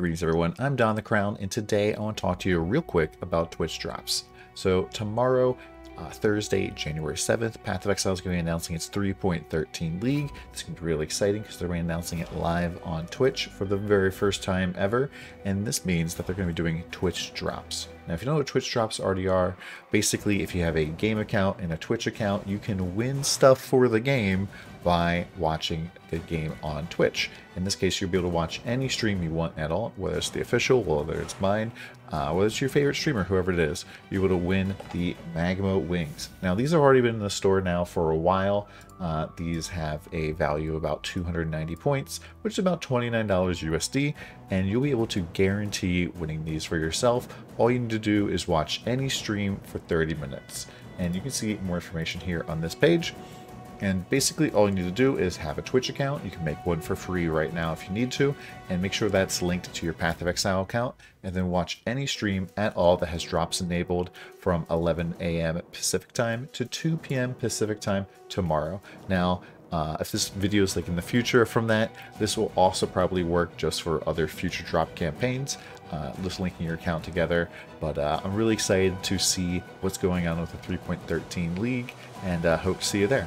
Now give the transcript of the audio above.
Greetings everyone, I'm Don the Crown, and today I want to talk to you real quick about Twitch drops. So tomorrow, uh, Thursday, January 7th, Path of Exile is going to be announcing its 3.13 league. It's going to be really exciting because they're going to be announcing it live on Twitch for the very first time ever, and this means that they're going to be doing Twitch drops. Now, if you know what Twitch drops already are, basically if you have a game account and a Twitch account, you can win stuff for the game by watching the game on Twitch. In this case, you'll be able to watch any stream you want at all, whether it's the official, whether it's mine, uh, whether it's your favorite streamer, whoever it is, you're able to win the Magma Wings. Now, these have already been in the store now for a while. Uh, these have a value of about 290 points, which is about $29 USD, and you'll be able to guarantee winning these for yourself. All you to do is watch any stream for 30 minutes. And you can see more information here on this page. And basically all you need to do is have a Twitch account. You can make one for free right now if you need to, and make sure that's linked to your Path of Exile account, and then watch any stream at all that has drops enabled from 11 a.m. Pacific time to 2 p.m. Pacific time tomorrow. Now, uh, if this video is like in the future from that, this will also probably work just for other future drop campaigns, uh, just linking your account together. But uh, I'm really excited to see what's going on with the 3.13 league and uh, hope to see you there.